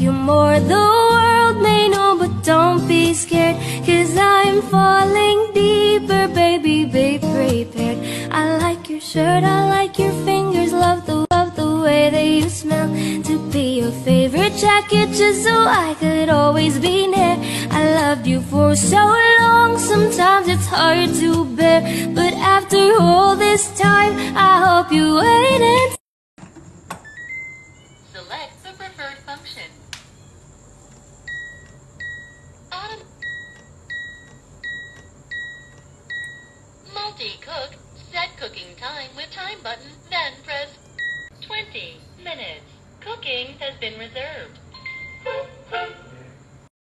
you more. The world may know, but don't be scared. Cause I'm falling deeper, baby, be prepared. I like your shirt, I like your fingers, love the love the way that you smell. To be your favorite jacket, just so I could always be near. I loved you for so long, sometimes it's hard to bear. But after all this time, I hope you wait and Select the preferred Multi-cook. Set cooking time with time button, then press 20 minutes. Cooking has been reserved.